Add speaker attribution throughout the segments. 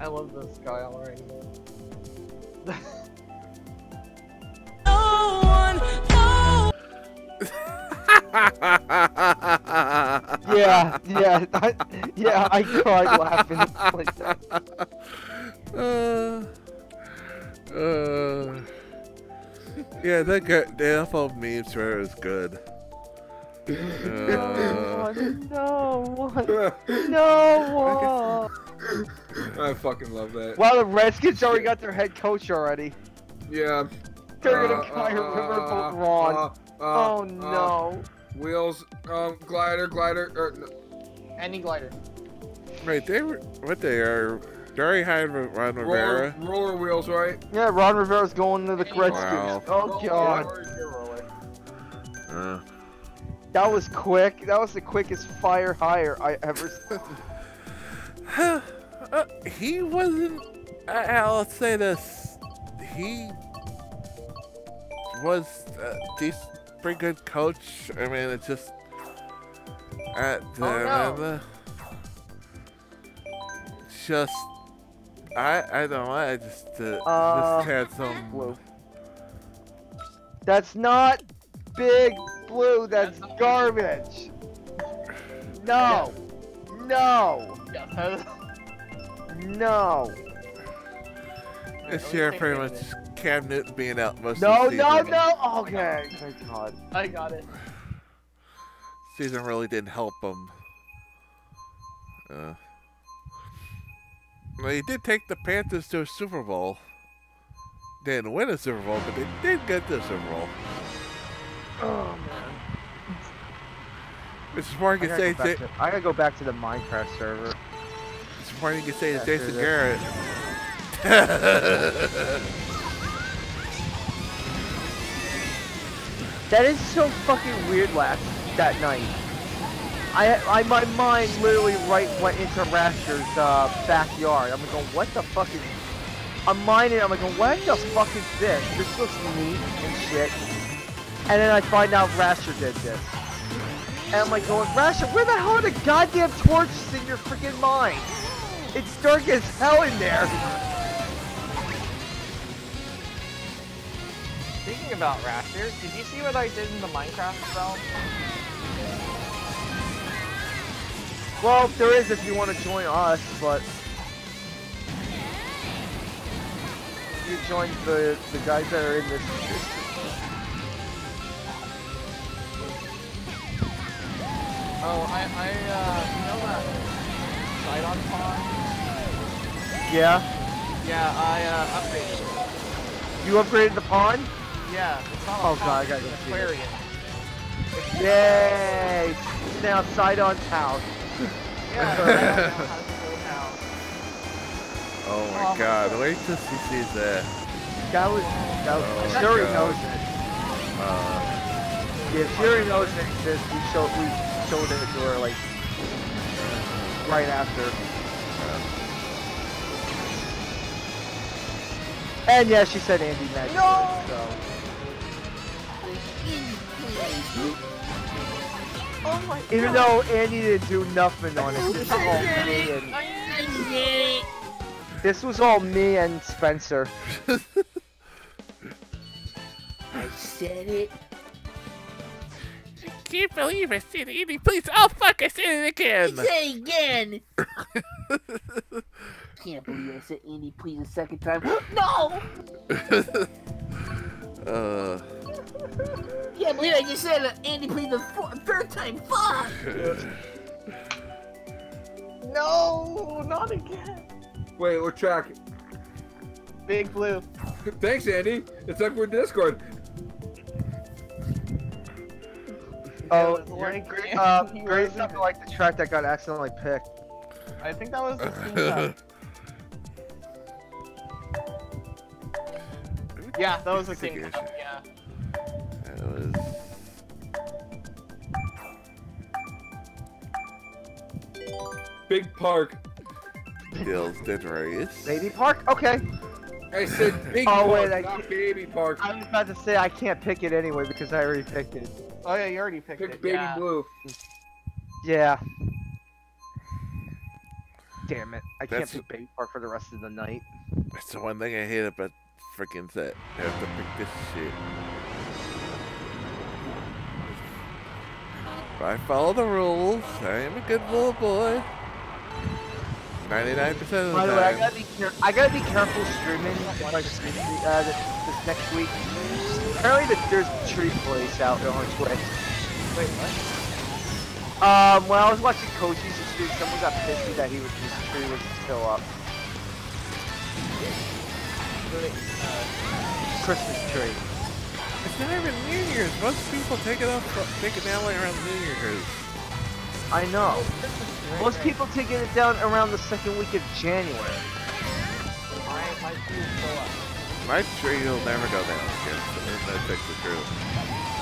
Speaker 1: I love this guy already.
Speaker 2: Yeah, yeah, I, yeah. I cried laughing like that.
Speaker 3: Uh, uh, yeah, that guy, the FL meme Twitter is good. Uh,
Speaker 2: no, no.
Speaker 4: I fucking love that.
Speaker 2: Wow, the Redskins already got their head coach already.
Speaker 4: Yeah.
Speaker 2: They're
Speaker 4: Uh,
Speaker 2: gonna hire
Speaker 4: uh,
Speaker 2: Riverboat
Speaker 4: uh,
Speaker 2: Ron.
Speaker 4: uh, uh,
Speaker 2: oh
Speaker 4: uh,
Speaker 2: no.
Speaker 4: Wheels, um, glider, glider. Er, no.
Speaker 1: Any glider.
Speaker 3: wait, they were what they are? Very high Ron
Speaker 4: roller,
Speaker 3: Rivera.
Speaker 4: roller wheels, right?
Speaker 2: Yeah, Ron Rivera's going to the Redskins.
Speaker 3: Wow.
Speaker 2: Oh god. That was quick. That was the quickest fire hire I ever seen.
Speaker 3: uh, he wasn't. Uh, let's say this. He was a decent, pretty good coach. I mean, it's just at the
Speaker 1: Oh, no.
Speaker 3: just I I don't know. I just uh,
Speaker 2: Uh,
Speaker 3: just had some.
Speaker 2: Blue. That's not big blue. That's
Speaker 1: That's not-
Speaker 2: garbage. No. No.
Speaker 1: Yes,
Speaker 2: No.
Speaker 3: This
Speaker 1: I
Speaker 3: year, pretty much
Speaker 1: did.
Speaker 3: Cam Newton being out most
Speaker 2: No,
Speaker 3: of the
Speaker 2: no,
Speaker 3: season.
Speaker 2: no. Okay. Thank God.
Speaker 1: I got it.
Speaker 3: Season really didn't help him. Uh, well, he did take the Panthers to a Super Bowl. They didn't win a Super Bowl, but they did get the Super Bowl.
Speaker 2: Oh man.
Speaker 3: Which is more you
Speaker 2: I
Speaker 3: can
Speaker 2: gotta,
Speaker 3: say.
Speaker 2: to, I gotta go back to the Minecraft server.
Speaker 3: It's more you can say to
Speaker 2: Yeah,
Speaker 3: Jason Garrett.
Speaker 2: That is so fucking weird last that night. I, I my mind literally right went into Raptor's uh, backyard. I'm going, what the fuck is? I'm mining. I'm like, what the fuck is this? This looks neat and shit. And then I find out Rasher did this. And I'm like going, Rasher, where the hell are the goddamn torches in your freaking mine? It's dark as hell in there.
Speaker 1: Speaking about Raptor, did you see what I did in the Minecraft realm?
Speaker 2: Well, there is if you want to join us, but you join the the guys that are in this.
Speaker 1: Oh, I, I, uh, you know that Sidon pond?
Speaker 2: Yeah,
Speaker 1: Yeah, I, uh, upgraded it.
Speaker 2: you upgraded the pond.
Speaker 1: Yeah, it's not a
Speaker 2: Oh,
Speaker 1: pond,
Speaker 2: God, I
Speaker 1: it's
Speaker 2: gotta
Speaker 1: an
Speaker 2: go see
Speaker 1: aquarium.
Speaker 2: Yay! It's now Sidon Town.
Speaker 1: Yeah, I don't know how to go now.
Speaker 3: oh
Speaker 1: Oh,
Speaker 3: my god, wait till she sees that.
Speaker 2: That was that was.
Speaker 3: Oh,
Speaker 2: Shuri
Speaker 3: God.
Speaker 2: knows it.
Speaker 3: Uh,
Speaker 2: Yeah, Shuri knows it exists. We showed we showed it to her like right after. And yeah, she said Andy Magic.
Speaker 1: No!
Speaker 2: So.
Speaker 1: Oh my
Speaker 2: Even though Andy didn't do nothing on it, this was all me and this was all me and Spencer.
Speaker 5: I said it.
Speaker 3: can't believe I said Andy, please. Oh fuck, I said it again.
Speaker 5: Say again. Can't believe I said Andy please a second time. no!
Speaker 3: uh,
Speaker 5: Can't believe I just said uh, Andy please the four- third time. Fuck!
Speaker 1: No, not again.
Speaker 4: Wait, we're tracking.
Speaker 1: Big blue.
Speaker 4: Thanks, Andy. It's like we're Discord.
Speaker 2: Oh,
Speaker 1: It was
Speaker 2: you're-
Speaker 1: like-
Speaker 2: great, uh,
Speaker 1: he
Speaker 2: great
Speaker 1: wasn't-
Speaker 2: like the track that got accidentally picked.
Speaker 1: I think that was the screenshot. yeah, that was the same.
Speaker 3: Investigation.
Speaker 1: Yeah.
Speaker 3: That was.
Speaker 4: Big Park.
Speaker 3: Gills did race.
Speaker 2: Lady Park? Okay.
Speaker 4: I said Big
Speaker 2: Oh,
Speaker 4: Park,
Speaker 2: wait, I-
Speaker 4: not Baby Park.
Speaker 2: I was about to say I can't pick it anyway because I already picked it.
Speaker 1: Oh yeah, you already picked
Speaker 4: Pick
Speaker 1: it.
Speaker 4: Baby
Speaker 1: yeah.
Speaker 4: Blue.
Speaker 2: Yeah. Damn it! I
Speaker 3: That's-
Speaker 2: can't pick Baby Park for the rest of the night.
Speaker 3: That's the one thing I hate about freaking set. I have to pick this shit. But I follow the rules. I am a good little boy. 99% of the
Speaker 2: By the way, I gotta be care- I gotta be careful streaming like this, uh, this, this next week. Apparently, the, there's a tree place out there on Twitch.
Speaker 1: Wait, what?
Speaker 2: Um, when I was watching Koji's stream, someone got pissed that he was his tree was still up. Christmas tree.
Speaker 3: It's not even New Year's. Most people take it up, take it down like around New Year's.
Speaker 2: I know.
Speaker 1: Christmas
Speaker 2: Most people taking it down around the second week of January.
Speaker 1: My, my tree is still up.
Speaker 3: My tree will never go down again. So that's actually true.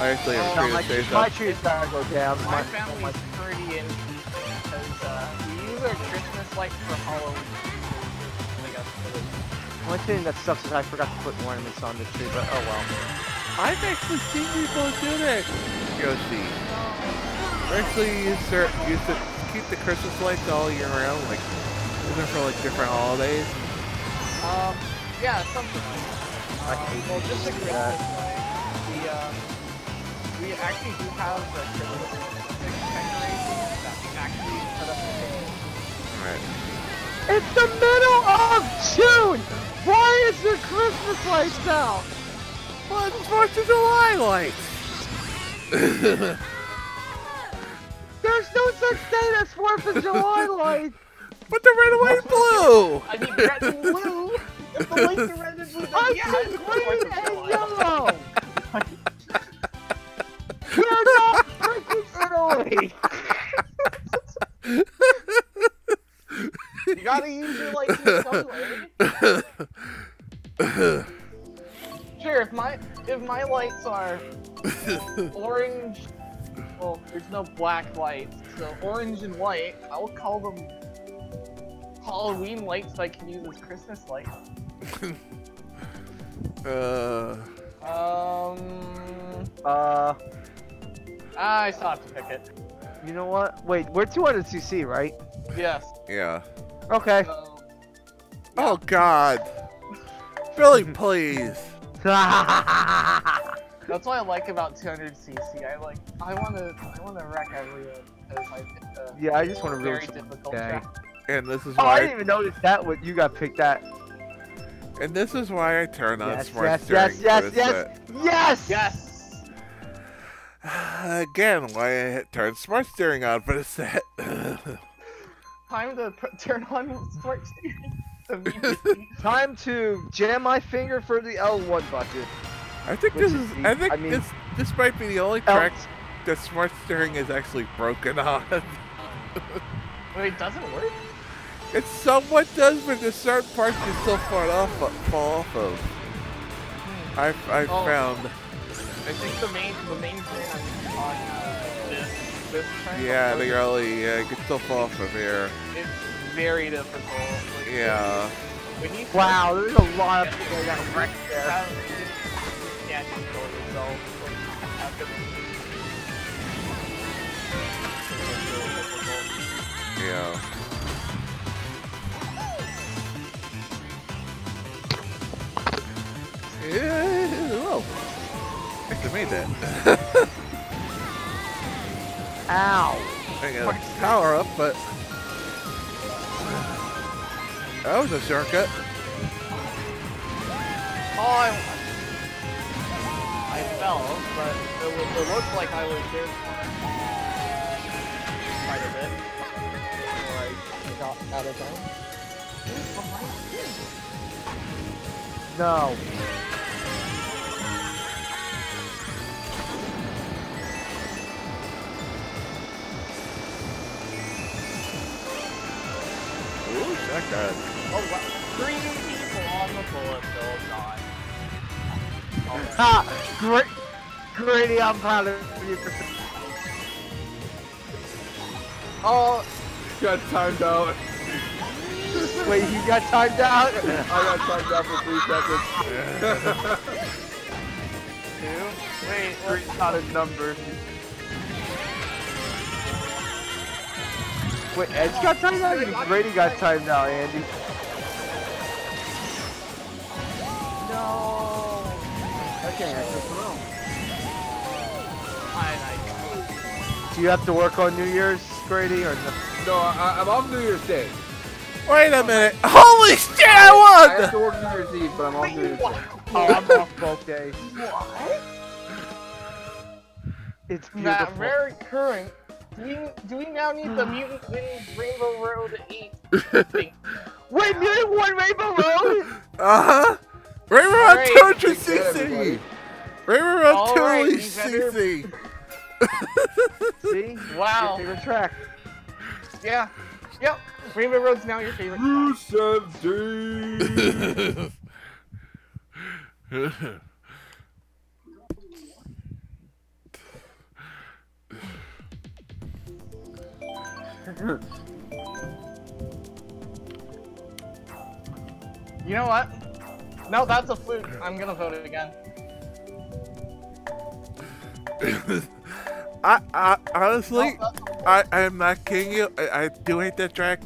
Speaker 3: I actually have a tree
Speaker 2: No, my,
Speaker 3: that stays
Speaker 2: my
Speaker 3: up.
Speaker 2: tree's gotta go down.
Speaker 1: My
Speaker 2: My,
Speaker 1: family's pretty in because uh, we use our Christmas lights for Halloween. I guess. for the-
Speaker 2: only thing that sucks is I forgot to put ornaments on the tree, but oh well.
Speaker 3: I've actually seen people do that, Yoshi. Actually, use their use to keep the Christmas lights all year round, like even for like different holidays.
Speaker 1: Um, yeah, something like that.
Speaker 2: I hate
Speaker 1: well, just a
Speaker 2: when
Speaker 1: Christmas
Speaker 2: do that.
Speaker 1: light. We, um, we actually do have the Christmas decorations that we actually put up in the
Speaker 3: Alright.
Speaker 2: It's the middle of June! Why is there Christmas lights out?
Speaker 3: Well, it's Fourth of July lights.
Speaker 2: There's no such thing 4th of July lights!
Speaker 3: but they're red, white, blue.
Speaker 1: I mean, red and blue. If the lights are red and blue, then
Speaker 2: I
Speaker 1: yeah,
Speaker 2: see
Speaker 1: it's
Speaker 2: green and yellow! We're not freaking Italy!
Speaker 1: You gotta use your lights in some way. Sure, if my if my lights are orange, well, there's no black lights, so orange and white, I will call them Halloween lights so I can use as Christmas lights.
Speaker 3: uh,
Speaker 1: Um,
Speaker 2: Uh,
Speaker 1: I still have to pick it.
Speaker 2: you know what? Wait, we're 200cc, right?
Speaker 1: Yes.
Speaker 3: yeah.
Speaker 2: Okay.
Speaker 1: So,
Speaker 3: Oh God. Billy, please.
Speaker 1: that's what I like about 200cc. I like, I wanna, I wanna wreck everyone uh, because uh, I picked a
Speaker 2: yeah, I just want to
Speaker 1: very
Speaker 2: really
Speaker 1: difficult
Speaker 2: okay.
Speaker 1: track.
Speaker 3: And this is
Speaker 2: Oh, I didn't even notice that when you got picked that.
Speaker 3: and this is why I turn on
Speaker 2: Yes,
Speaker 3: smart
Speaker 2: yes,
Speaker 3: steering.
Speaker 2: yes, yes,
Speaker 3: for this
Speaker 2: yes, yes!
Speaker 1: Yes.
Speaker 3: Again, why I turn smart steering on for the set.
Speaker 1: Time to put, turn on smart steering.
Speaker 2: Time to jam my finger for the L1 button.
Speaker 3: I think this
Speaker 2: is
Speaker 3: is.
Speaker 2: the-
Speaker 3: I think
Speaker 2: I mean-
Speaker 3: this this might be the only
Speaker 2: L-
Speaker 3: track that smart steering is actually broken on.
Speaker 1: Wait, it doesn't work?
Speaker 3: it somewhat does, but there's certain parts you still fall off fall off of. I've I've
Speaker 1: Oh.
Speaker 3: found.
Speaker 1: I think the main the main thing I'm on uh, this this train.
Speaker 3: Yeah, the early. Yeah, you can still fall off of here.
Speaker 1: It's very difficult. Like,
Speaker 3: Yeah.
Speaker 1: When you
Speaker 2: Wow, there's a lot of people that got wrecked there.
Speaker 1: Have, you just can't control yourself. Like, after it's really difficult.
Speaker 3: Yeah. Whoa. Actually made that.
Speaker 2: Ow.
Speaker 3: I got a power up, but that was a shortcut.
Speaker 1: Oh, I, I fell, but it, lo- it looked like I was there quite a bit before I got out of time.
Speaker 2: No.
Speaker 3: Ooh, shotgun.
Speaker 1: Oh, wow. Three people on the bullet bill died. Oh,
Speaker 2: Ha! Great. Grady, I'm proud you
Speaker 1: oh,
Speaker 4: Got timed out.
Speaker 2: Wait, he got timed out?
Speaker 4: I got timed out for three seconds.
Speaker 1: two. Wait,
Speaker 2: Three not a number. Wait, Ed's got timed out? or Brady got timed out, Andy.
Speaker 1: No.
Speaker 2: Okay, I just know. Do you have to work on New Year's, Grady, or no?
Speaker 4: No, I, am off New Year's Day.
Speaker 3: Wait a minute! Holy shit, I won!
Speaker 4: I have to work New Year's Eve, but I'm off New Year's Day.
Speaker 2: Oh, I'm off both days.
Speaker 1: What?
Speaker 2: It's beautiful.
Speaker 1: Not very current. Do we, do we now need the Mutant Winning Rainbow Road 8 thing?
Speaker 2: Wait, Mutant 1 Rainbow Road?
Speaker 3: Uh-huh. Rainbow Road 260! River
Speaker 1: of
Speaker 3: All
Speaker 1: Tully right,
Speaker 3: CC.
Speaker 2: See?
Speaker 1: Wow.
Speaker 2: Your favorite track.
Speaker 1: Yeah. Yep. Rainbow Road's now your favorite
Speaker 4: Rusev track.
Speaker 1: you know what? No, that's a fluke. I'm gonna vote it again.
Speaker 3: I, I honestly,
Speaker 1: No, that's a-
Speaker 3: I, I'm not kidding you. I, I do hate that track,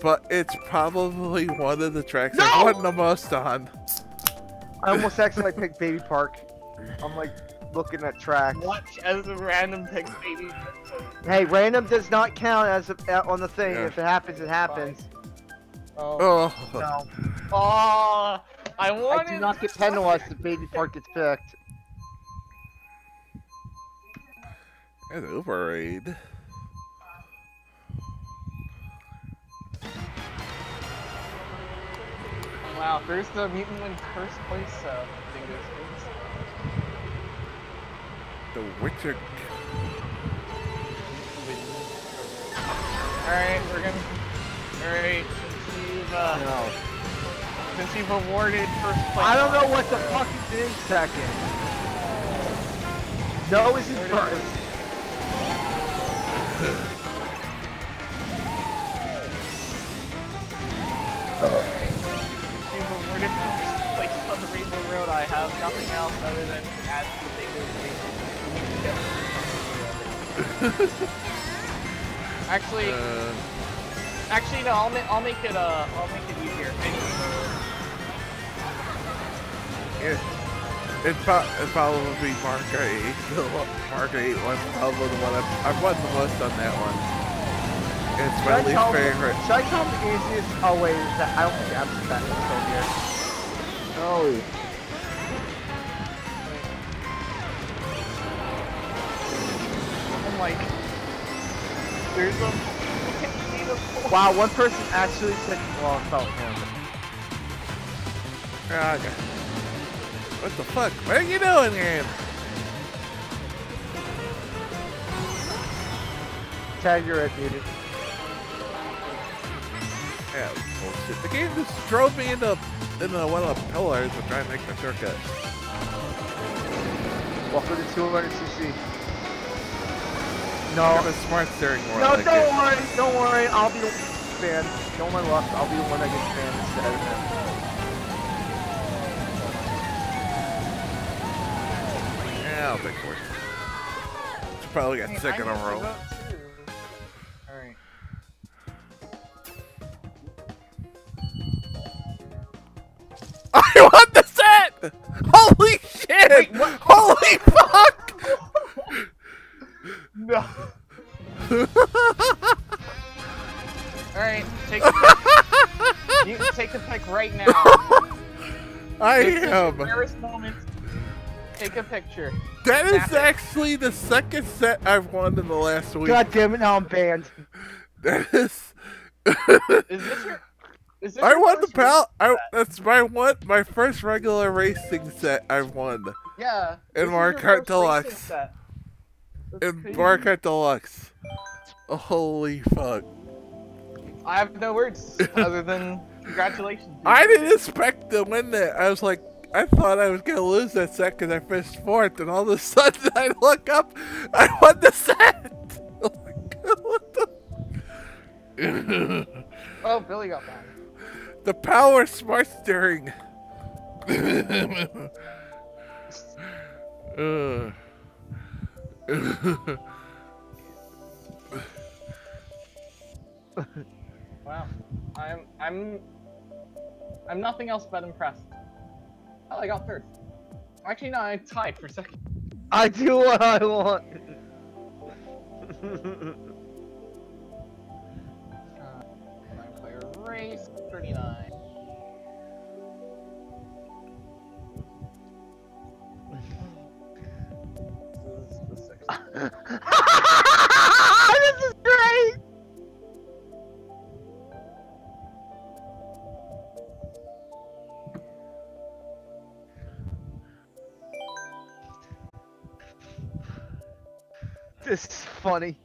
Speaker 3: but it's probably one of the tracks I
Speaker 1: No!
Speaker 3: won the most on.
Speaker 2: I almost accidentally picked Baby Park. I'm like looking at track.
Speaker 1: Watch as a random picks baby.
Speaker 2: Hey, random does not count as a, uh, on the thing.
Speaker 3: Yeah.
Speaker 2: If it happens, it happens.
Speaker 1: Oh.
Speaker 3: Oh,
Speaker 2: No,
Speaker 1: Oh, I
Speaker 2: I do not get penalized if Baby Park gets picked.
Speaker 3: An Uber raid.
Speaker 1: Wow, there's the mutant wins first place. Uh, fingers.
Speaker 3: The Witcher.
Speaker 1: All right, we're gonna. All right, since you've uh,
Speaker 2: No.
Speaker 1: since you've awarded first place.
Speaker 2: I don't know what the fuck is in second. No is in first.
Speaker 1: Actually,
Speaker 3: Uh,
Speaker 1: actually no. I'll make I'll make it uh I'll make it easier.
Speaker 3: it, it, pro- it probably be Mark 8. The one- Mark 8 was probably the one I've, I've won the most on that one. It's
Speaker 2: Should
Speaker 3: my
Speaker 2: I
Speaker 3: least
Speaker 2: tell-
Speaker 3: favorite.
Speaker 2: Should I tell them the easiest? Oh wait, that, I don't think I'm that still here.
Speaker 4: Oh,
Speaker 1: I'm like, there's a. I can't see the
Speaker 2: Wow, one person actually said, well, I felt him.
Speaker 3: Ah, okay. What the fuck? What are you doing here?
Speaker 2: Tag, you're muted.
Speaker 3: Yeah, bullshit. The game just drove me into, into one of the pillars and trying to make my shortcut.
Speaker 2: Welcome to 200cc. No.
Speaker 3: I
Speaker 2: No,
Speaker 3: have a smart steering more
Speaker 2: no,
Speaker 3: like
Speaker 2: don't
Speaker 3: it.
Speaker 2: worry, don't worry. I'll be the fan. Know my luck. I'll be the one that gets banned instead of him.
Speaker 3: Yeah, I'll take fourth. Should probably got sick in a row.
Speaker 1: Alright.
Speaker 3: I want
Speaker 1: Take a picture.
Speaker 3: That is
Speaker 1: Snap
Speaker 3: actually the second set I've won in the last week.
Speaker 2: God damn it, now I'm banned.
Speaker 3: That is.
Speaker 1: Is this your? Is this
Speaker 3: I
Speaker 1: your
Speaker 3: won the pal. I that's my one. My first regular racing set I've won
Speaker 1: Yeah.
Speaker 3: In
Speaker 1: this is
Speaker 3: Mario Kart Deluxe.
Speaker 1: set. That's
Speaker 3: in. Mario Kart Deluxe. Holy fuck!
Speaker 1: I have no words other than congratulations. dude.
Speaker 3: I didn't expect to win that. I was like, I thought I was gonna lose that set because I finished fourth, and all of a sudden I look up, I won the set. What the?
Speaker 1: Oh, Billy got that.
Speaker 3: the power smart steering. uh.
Speaker 1: Wow. I'm I'm I'm nothing else but impressed. Oh, I got third. Actually, no, I tied for second.
Speaker 2: I do what I want.
Speaker 1: Uh, player race, 39.
Speaker 2: This is funny.